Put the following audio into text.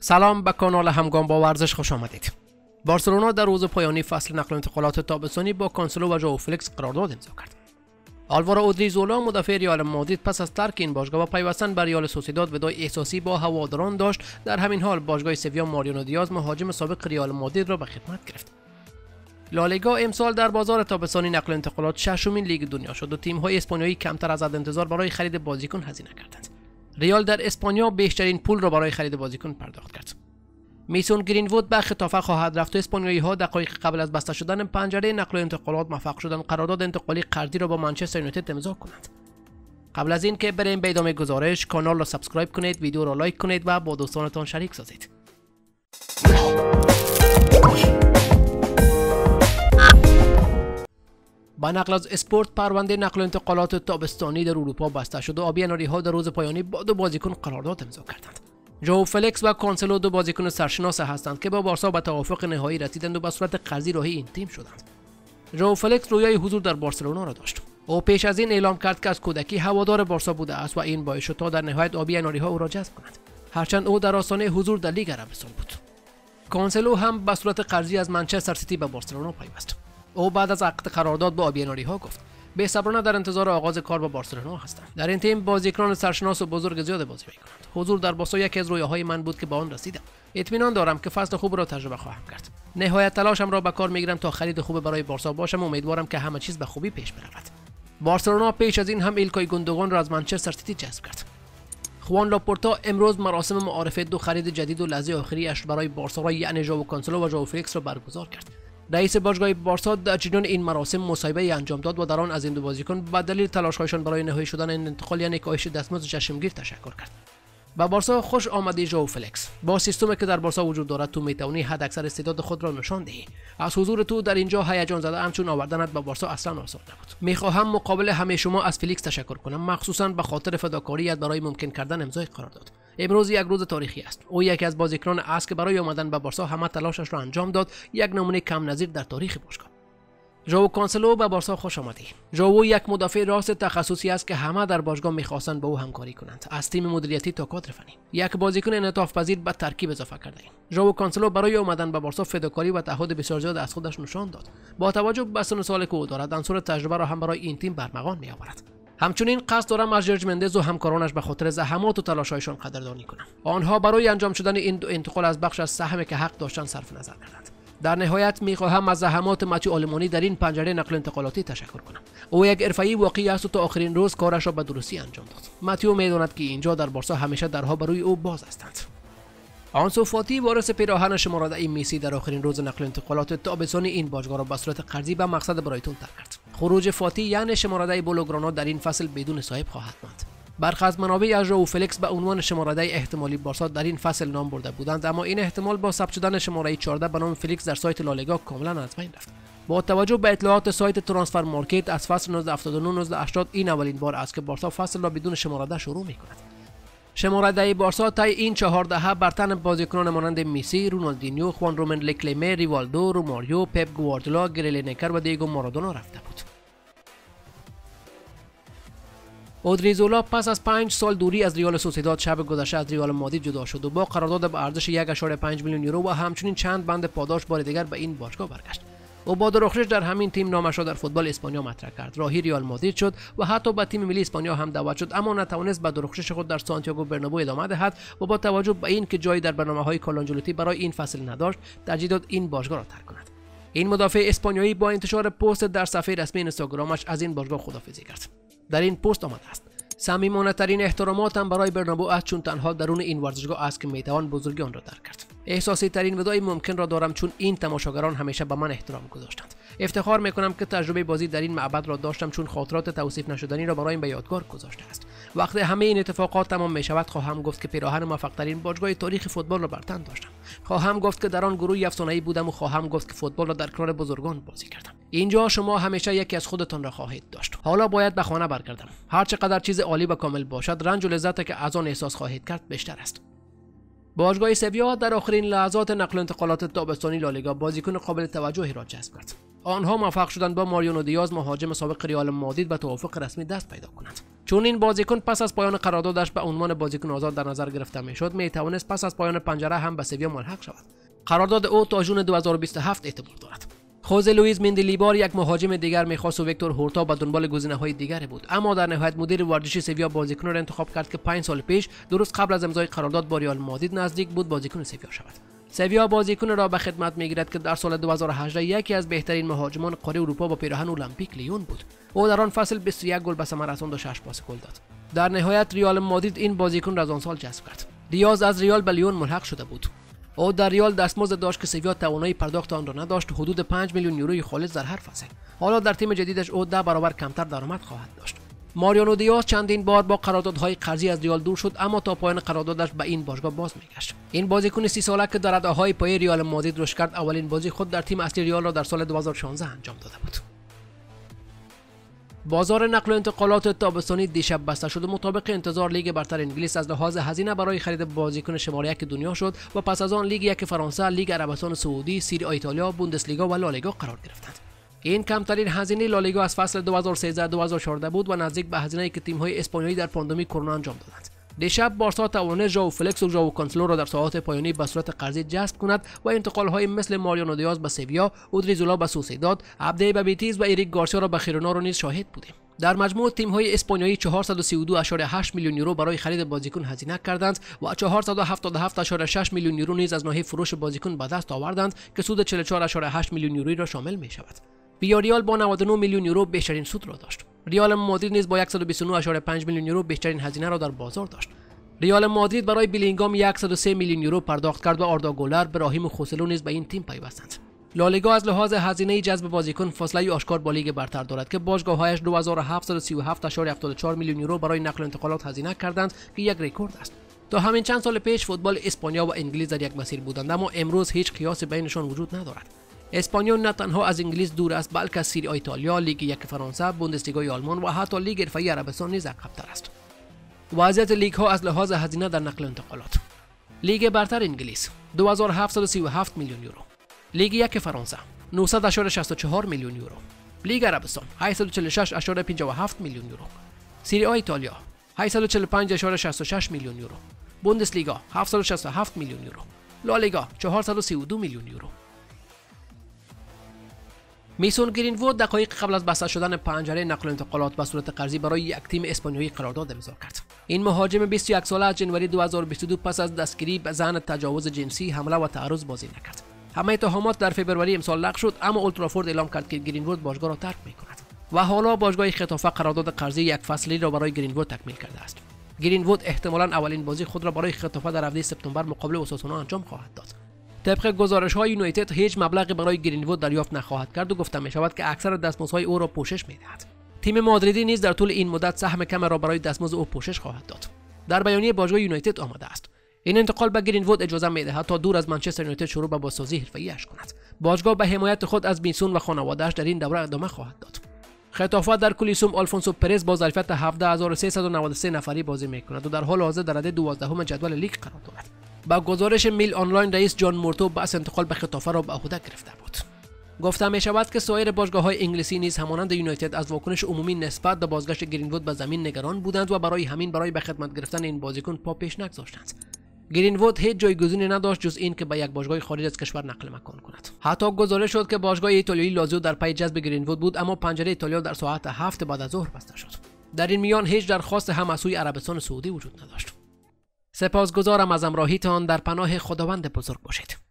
سلام به کانال همگام با ورزش خوش آمدید. بارسلونا در روز پایانی فصل نقل و انتقالات تابستانی با کانسلو و ژائو فلیکس قرارداد امضا کرد. آلوارو اودریزولا مدافع رئال مادرید پس از ترک این باشگاه و پیوستن به رئال سوسیداد وداع احساسی با هواداران داشت در همین حال باشگاه سویا ماریانو دیاز مهاجم سابق رئال مادرید را به خدمت گرفت. لالیگا امسال در بازار تابستانی نقل و انتقالات ششمین لیگ دنیا شد و تیم‌های اسپانیایی کمتر از حد انتظار برای خرید بازیکن هزینه کردند. رئال در اسپانیا بیشترین پول را برای خرید بازیکن پرداخت کرد. میسون گرینوود به ختافه خواهد رفت و اسپانیایی ها دقایق قبل از بسته شدن پنجره نقل و انتقالات موفق شدن قرارداد انتقالی قرضی را با منچستر یونایتد امضا کنند. قبل از این که بریم به ادامه گزارش کانال را سابسکرایب کنید ویدیو را لایک کنید و با دوستانتان شریک سازید. با نقل از اسپورت پرونده نقل و انتقالات تابستانی در اروپا بسته شد و آبی ها در روز پایانی با دو بازیکن قرارداد امضا کردند. ژائو فلیکس و کانسلو دو بازیکن سرشناس هستند که با بارسا به توافق نهایی رسیدند و به صورت قرضی راهی این تیم شدند. ژائو فلیکس رویای حضور در بارسلونا را داشت. او پیش از این اعلام کرد که از کودکی هوادار بارسا بوده است و این باعث شد تا در نهایت آبی ها او را جذب کند. هرچند او در آستانه حضور در لیگ عربستان بود. کانسلو هم به صورت قرضی از منچستر سیتی به بارسلونا پیوست. او بعد از عقد قرارداد با آبی اناری ها گفت. بی صبرانه در انتظار آغاز کار با بارسلونا هستند در این تیم بازیکنان سرشناس و بزرگ زیاد بازی می‌کنند. حضور در بارسا یکی از رویاهای من بود که به آن رسیدم. اطمینان دارم که فصل خوب را تجربه خواهم کرد. نهایت تلاشم را به کار می‌گیرم تا خرید خوب برای بارسا باشم. و امیدوارم که همه چیز به خوبی پیش برود. بارسلونا پیش از این هم ایلکای گوندوگان را از منچستر سیتی جذب کرد. خوان لاپورتا امروز مراسم معارفه دو خرید جدید و لحظه آخریش برای بارسا یعنی ژائو کانسلو و ژائو فلیکس را برگزار کرد. رئیس باشگاه بارسا در جریان این مراسم مصاحبه انجام داد و در آن از این دو بازیکن به دلیل تلاشهایشان برای نهایی شدن این انتقال یعنی کاهش دستمزد چشمگیر تشکر کرد. به بارسا خوش آمدی ژائو فلیکس. با سیستمی که در بارسا وجود دارد تو می‌توانی حد اکثر استعداد خود را نشان دهی. از حضور تو در اینجا هیجان زده ام چون آوردنت به بارسا اصلا آسان نبود. می‌خواهم مقابل همه شما از فلیکس تشکر کنم مخصوصا به خاطر فداکاریت برای ممکن کردن امضای قرارداد امروز یک روز تاریخی است. او یکی از بازیکنان است که برای آمدن به بارسا همه تلاشش را انجام داد. یک نمونه کم نظیر در تاریخ باشگاه. ژائو کانسلو به بارسا خوش آمدی. ژائو یک مدافع راست تخصصی است که همه در باشگاه می‌خواستند با او همکاری کنند. از تیم مدیریتی تا کادر فنی. یک بازیکن انعطاف پذیر به ترکیب اضافه کرده ایم. ژائو کانسلو برای آمدن به بارسا فداکاری و تعهد بسیار زیاد از خودش نشان داد. با توجه به سن سال که او دارد عنصر تجربه را هم برای این تیم برمغان میآورد. همچنین قصد دارم از جورج مندز و همکارانش به خاطر زحمات و تلاشهایشان قدردانی کنم. آنها برای انجام شدن این دو انتقال از بخش از سهمی که حق داشتن صرف نظر کردند در نهایت می‌خواهم از زحمات مچی آلمانی در این پنجره نقل انتقالاتی تشکر کنم. او یک ارفعی واقعی است و تا آخرین روز کارش را به درستی انجام داد. متیو می‌داند که اینجا در بارسا همیشه درها برای او باز هستند. آنسو فاتی وارث پیراهن شماره این میسی در آخرین روز نقل انتقالات تابستانی این باشگاه را به صورت قرضی به مقصد برایتون ترک کرد. خروج فاتی یعنی شماره بولوگرانا در این فصل بدون صاحب خواهد ماند. برخی از منابع از ژائو فلیکس به عنوان شماره احتمالی بارسا در این فصل نام برده بودند اما این احتمال با ثبت شدن شماره 14 به نام فلیکس در سایت لالیگا کاملا از بین رفت با توجه به اطلاعات سایت ترانسفر مارکت از فصل 1979 1980 این اولین بار است که بارسا فصل را بدون شماره شروع می کند شماره بارسا تا این چهار دهه بر تن بازیکنان مانند میسی، رونالدینیو، خوان رومن ریکلمه، ریوالدو، روماریو، پپ گواردیولا، گری لینکر و دیگو مارادونا رفته بود. اودریزولا پس از پنج سال دوری از ریال سوسیداد شب گذشته از ریال مادید جدا شد و با قرارداد به ارزش 1.5 میلیون یورو و همچنین چند بند پاداش بار دیگر به این باشگاه برگشت. او با درخشش در همین تیم نامش را در فوتبال اسپانیا مطرح کرد. راهی ریال مادرید شد و حتی به تیم ملی اسپانیا هم دعوت شد اما نتوانست به درخشش خود در سانتیاگو برنابو ادامه دهد و با توجه به اینکه جایی در برنامه های کالانجلوتی برای این فصل نداشت ترجیح این باشگاه را ترک کند. این مدافع اسپانیایی با انتشار پست در صفحه رسمی اینستاگرامش از این باشگاه خدافظی کرد. در این پست آمده است. صمیمانه ترین احتراماتم برای برنابو است چون تنها درون این ورزشگاه است که می‌توان بزرگی آن را درک کرد. احساسی ترین ودای ممکن را دارم چون این تماشاگران همیشه به من احترام گذاشتند. افتخار می‌کنم که تجربه بازی در این معبد را داشتم چون خاطرات توصیف نشدنی را برایم به یادگار گذاشته است. وقتی همه این اتفاقات تمام می شود خواهم گفت که پیراهن موفقترین باشگاه تاریخ فوتبال را بر تن داشتم. خواهم گفت که در آن گروه افسانه‌ای بودم و خواهم گفت که فوتبال را در کنار بزرگان بازی کردم. اینجا شما همیشه یکی از خودتان را خواهید داشت. حالا باید به خانه برگردم. هر چقدر چیز عالی و کامل باشد رنج و لذت که از آن احساس خواهید کرد بیشتر است. باشگاه سویا در آخرین لحظات نقل انتقالات تابستانی لالیگا بازیکن قابل توجهی را جذب کرد. آنها موفق شدند با ماریونو دیاز مهاجم سابق ریال مادید به توافق رسمی دست پیدا کنند. چون این بازیکن پس از پایان قراردادش به عنوان بازیکن آزاد در نظر گرفته می‌شد می توانست پس از پایان پنجره هم به سویا ملحق شود. قرارداد او تا جون 2027 اعتبار دارد. خوزه لوئیز مندلیبار یک مهاجم دیگر می‌خواست و ویکتور هورتا به دنبال گزینه های دیگری بود. اما در نهایت مدیر ورزشی سویا بازیکن را انتخاب کرد که 5 سال پیش درست قبل از امضای قرارداد با ریال مادید نزدیک بود. بازیکن سویا شود. سویا بازیکن را به خدمت می‌گیرد که در سال 2018 یکی از بهترین مهاجمان قاره اروپا با پیراهن المپیک لیون بود. او در آن فصل 21 گل به ثمر رساند و 6 پاس گل داد. در نهایت رئال مادرید این بازیکن را از آن سال جذب کرد. دیاز از رئال به لیون ملحق شده بود. او در رئال دستمزد داشت که سویا توانایی پرداخت آن را نداشت. حدود 5 میلیون یوروی خالص در هر فصل حالا در تیم جدیدش او ده برابر کمتر درآمد خواهد داشت. ماریانو دیاز چندین بار با قراردادهای قرضی از رئال دور شد اما تا پایان قراردادش به این باشگاه باز میگشت. این بازیکن سی ساله که در رده های پایه رئال مادرید رشد کرد اولین بازی خود در تیم اصلی رئال را در سال 2016 انجام داده بود. بازار نقل و انتقالات تابستانی دیشب بسته شد و مطابق انتظار لیگ برتر انگلیس از لحاظ هزینه برای خرید بازیکن شماره یک دنیا شد و پس از آن لیگ یک فرانسه لیگ عربستان سعودی سری آ ایتالیا بوندسلیگا و لالیگا قرار گرفتند این کمترین هزینه لالیگا از فصل 2013-2014 بود و نزدیک به هزینه‌ای که تیم‌های اسپانیایی در پاندمی کرونا انجام دادند. دیشب بارسا توانست ژائو فلیکس و ژائو کانسلو را در ساعات پایانی به صورت قرضی جذب کند و انتقال‌هایی مثل ماریانو دیاز به سویا، اودریزولا به سوسیداد، عبده به بتیس و اریک گارسیا را به خیرونا را نیز شاهد بودیم. در مجموع تیم های اسپانیایی 432.8 میلیون یورو برای خرید بازیکن هزینه کردند و 477.6 میلیون یورو نیز از ناحیه فروش بازیکن به دست آوردند که سود 44.8 میلیون یورویی را شامل می شود. ویاریال با 99 میلیون یورو بیشترین سود را داشت. ریال مادرید نیز با 129.5 میلیون یورو بیشترین هزینه را در بازار داشت. ریال مادرید برای بیلینگام 103 میلیون یورو پرداخت کرد و آردا گولر، براهیم خوسلو نیز به این تیم پیوستند. لالیگا از لحاظ هزینه جذب بازیکن فاصله آشکار با لیگ برتر دارد که باشگاه‌هایش 2737.74 میلیون یورو برای نقل و انتقالات هزینه کردند که یک رکورد است. تا همین چند سال پیش فوتبال اسپانیا و انگلیس در یک مسیر بودند اما امروز هیچ قیاسی بینشان وجود ندارد. اسپانیا نه تنها از انگلیس دور است بلکه از سری آ ایتالیا، لیگ یک فرانسه، بوندسلیگای آلمان و حتی لیگ حرفه‌ای عربستان نیز عقب‌تر است. وضعیت لیگ ها از لحاظ هزینه در نقل و انتقالات. لیگ برتر انگلیس 2737 میلیون یورو. لیگ یک فرانسه 964 میلیون یورو. لیگ عربستان 846.57 میلیون یورو. سری آ ایتالیا 845.66 میلیون یورو. بوندسلیگا 767 میلیون یورو. لالیگا 432 میلیون یورو. میسون گرینوود دقایق قبل از بسته شدن پنجره نقل و انتقالات به صورت قرضی برای یک تیم اسپانیایی قرارداد امضا کرد. این مهاجم 21 ساله از جنوری 2022 پس از دستگیری به زن تجاوز جنسی حمله و تعرض بازی نکرد. همه اتهامات در فوریه امسال لغو شد اما اولترافورد اعلام کرد که گرینوود باشگاه را ترک می کند و حالا باشگاه خطافه قرارداد قرضی یک فصلی را برای گرینوود تکمیل کرده است. گرینوود احتمالا اولین بازی خود را برای خطافه در هفته سپتامبر مقابل اوساسونا انجام خواهد داد. طبق گزارش های یونایتد هیچ مبلغی برای گرینوود دریافت نخواهد کرد و گفته می شود که اکثر دستمزدهای او را پوشش می دهد تیم مادریدی نیز در طول این مدت سهم کم را برای دستمزد او پوشش خواهد داد. در بیانیه باشگاه یونایتد آمده است. این انتقال به گرینوود اجازه می‌دهد تا دور از منچستر یونایتد شروع به بازسازی حرفه‌ایش کند. باشگاه به حمایت خود از بیسون و خانوادهش در این دوره ادامه خواهد داد. خطافه در کلیسوم آلفونسو پرز با ظرفیت 17393 نفری بازی می‌کند و در حال حاضر در رده 12 جدول لیگ قرار دارد. با گزارش میل آنلاین رئیس جان مورتو بحث انتقال به خطافه را به عهده گرفته بود. گفته می شود که سایر باشگاه های انگلیسی نیز همانند یونایتد از واکنش عمومی نسبت به بازگشت گرینوود به زمین نگران بودند و برای همین برای به خدمت گرفتن این بازیکن پا پیش نگذاشتند. گرینوود هیچ جایگزینی نداشت جز این که به یک باشگاه خارج از کشور نقل مکان کند. حتی گزارش شد که باشگاه ایتالیایی لازیو در پی جذب گرینوود بود اما پنجره ایتالیا در ساعت هفت بعد از ظهر بسته شد. در این میان هیچ درخواست هم از سوی عربستان سعودی وجود نداشت. سپاسگزارم از امراهیتان در پناه خداوند بزرگ باشید.